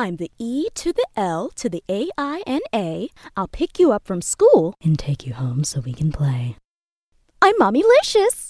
I'm the E to the L to the A I N A. I'll pick you up from school and take you home so we can play. I'm Mommylicious.